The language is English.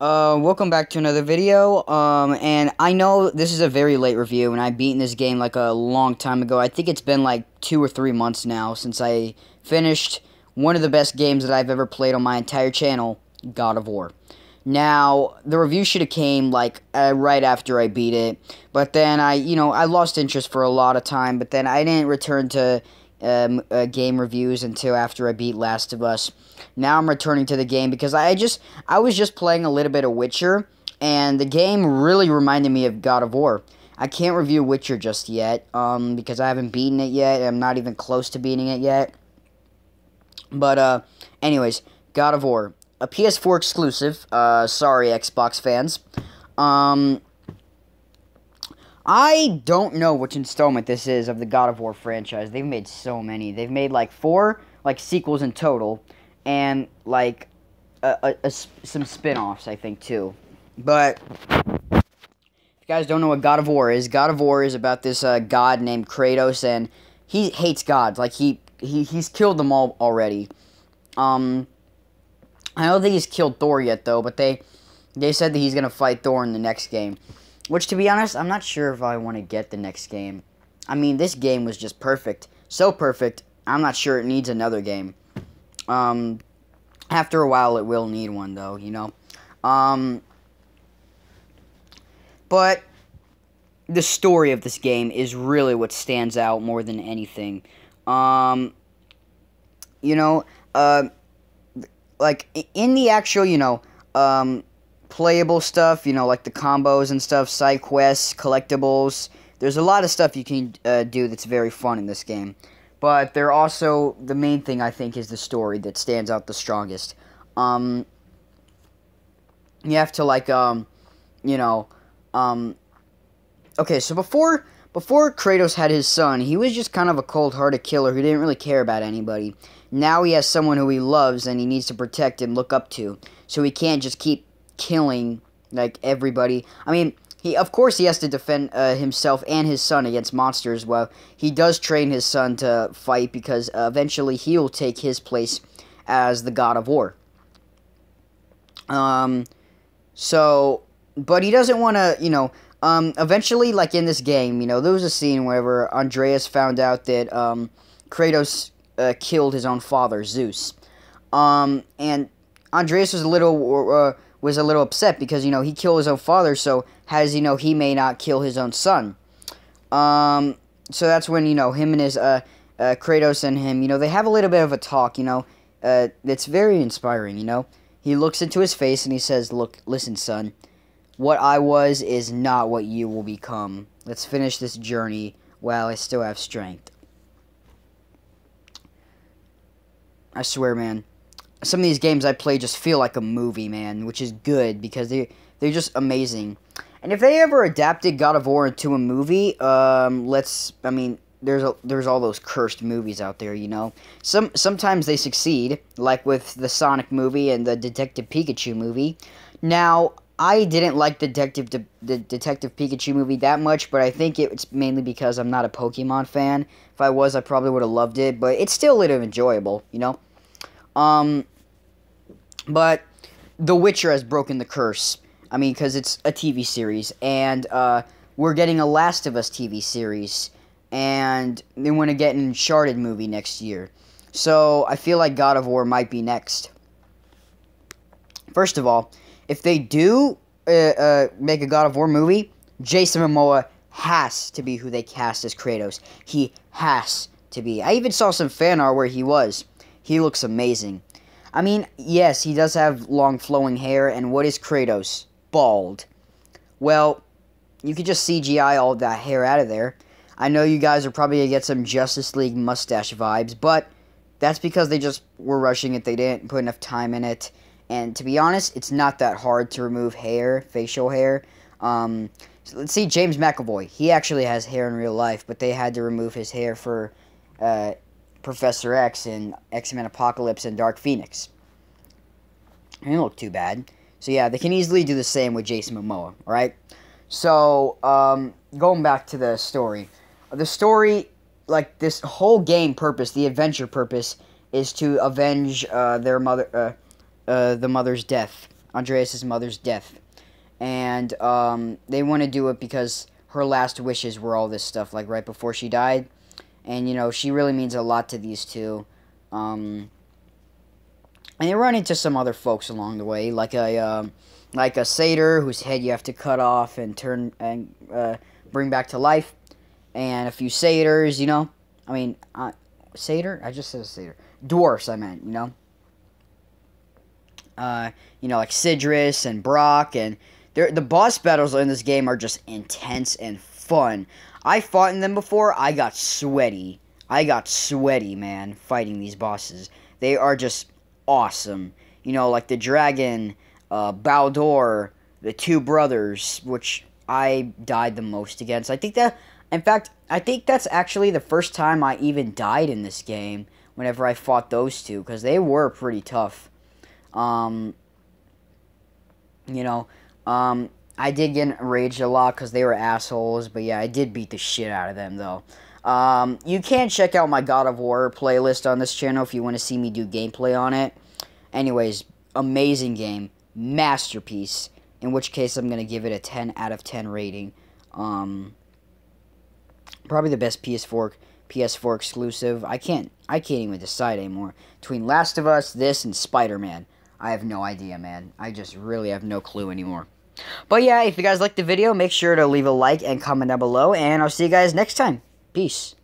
Uh, welcome back to another video, um, and I know this is a very late review, and I've beaten this game like a long time ago. I think it's been like two or three months now since I finished one of the best games that I've ever played on my entire channel, God of War. Now, the review should have came, like, uh, right after I beat it, but then I, you know, I lost interest for a lot of time, but then I didn't return to um, uh, game reviews until after I beat Last of Us. Now I'm returning to the game because I just I was just playing a little bit of Witcher, and the game really reminded me of God of War. I can't review Witcher just yet um, because I haven't beaten it yet. I'm not even close to beating it yet. But uh, anyways, God of War, a PS4 exclusive. Uh, sorry, Xbox fans. Um, I don't know which installment this is of the God of War franchise. They've made so many. They've made like four like sequels in total, and like a, a, a, some spin-offs, I think too. But if you guys don't know what God of War is, God of War is about this uh, god named Kratos, and he hates gods. Like he he he's killed them all already. Um, I don't think he's killed Thor yet though, but they they said that he's gonna fight Thor in the next game. Which, to be honest, I'm not sure if I want to get the next game. I mean, this game was just perfect. So perfect, I'm not sure it needs another game. Um, after a while, it will need one, though, you know? Um, but the story of this game is really what stands out more than anything. Um, you know, uh, like, in the actual, you know, um, playable stuff, you know, like the combos and stuff, side quests, collectibles. There's a lot of stuff you can uh, do that's very fun in this game. But they're also, the main thing I think is the story that stands out the strongest. Um, you have to like, um, you know, um, okay, so before, before Kratos had his son, he was just kind of a cold-hearted killer who didn't really care about anybody. Now he has someone who he loves and he needs to protect and look up to. So he can't just keep killing like everybody. I mean, he of course he has to defend uh, himself and his son against monsters. Well, he does train his son to fight because uh, eventually he will take his place as the god of war. Um, so, but he doesn't want to, you know. Um, eventually, like in this game, you know, there was a scene where Atreus found out that um, Kratos uh, killed his own father, Zeus. Um, and Atreus was a little uh, was a little upset because you know he killed his own father, so how does he know he may not kill his own son. Um, so that's when you know him and his uh, uh, Kratos and him, you know, they have a little bit of a talk. You know, uh, it's very inspiring. You know, he looks into his face and he says, "Look, listen, son, what I was is not what you will become. Let's finish this journey while I still have strength." I swear, man some of these games I play just feel like a movie, man, which is good because they they're just amazing. And if they ever adapted God of War into a movie, um, let's I mean, there's a, there's all those cursed movies out there, you know. Some sometimes they succeed, like with the Sonic movie and the Detective Pikachu movie. Now, I didn't like Detective De- the Detective Pikachu movie that much, but I think it's mainly because I'm not a Pokemon fan. If I was, I probably would have loved it, but it's still a little enjoyable, you know. Um, but The Witcher has broken the curse. I mean, because it's a TV series, and uh, we're getting a Last of Us TV series, and they want to get an Uncharted movie next year. So I feel like God of War might be next. First of all, if they do uh, uh, make a God of War movie, Jason Momoa has to be who they cast as Kratos. He has to be. I even saw some fan art where he was. He looks amazing. I mean, yes, he does have long flowing hair, and what is Kratos? Bald. Well, you could just CGI all that hair out of there. I know you guys are probably going to get some Justice League mustache vibes, but that's because they just were rushing it. They didn't put enough time in it. And to be honest, it's not that hard to remove hair, facial hair. Um, so let's see, James McAvoy. He actually has hair in real life, but they had to remove his hair for uh, Professor X in X Men Apocalypse and Dark Phoenix. It didn't look too bad. So yeah, they can easily do the same with Jason Momoa, right? So, um, going back to the story. The story, like, this whole game purpose, the adventure purpose, is to avenge uh, their mother, uh, uh, the mother's death. Atreus' mother's death. And um, they want to do it because her last wishes were all this stuff, like right before she died. And, you know, she really means a lot to these two. Um, and they run into some other folks along the way, like a um, like a satyr whose head you have to cut off and turn and uh, bring back to life, and a few satyrs. You know, I mean, uh, satyr. I just said satyr. Dwarfs. I meant. You know. Uh, you know, like Sidris and Brok, and the boss battles in this game are just intense and fun. I fought in them before. I got sweaty. I got sweaty, man, fighting these bosses. They are just awesome. You know, like the dragon, uh, Baldur, the two brothers, which I died the most against. I think that, in fact, I think that's actually the first time I even died in this game. Whenever I fought those two, because they were pretty tough. Um, you know, um, I did get enraged a lot because they were assholes, but yeah, I did beat the shit out of them though. Um, you can check out my God of War playlist on this channel if you want to see me do gameplay on it. Anyways, amazing game, masterpiece. In which case, I'm gonna give it a 10 out of 10 rating. Um, probably the best PS4 PS4 exclusive. I can't I can't even decide anymore between Last of Us, this, and Spider Man. I have no idea, man. I just really have no clue anymore. But yeah, if you guys liked the video, make sure to leave a like and comment down below, and I'll see you guys next time. Peace.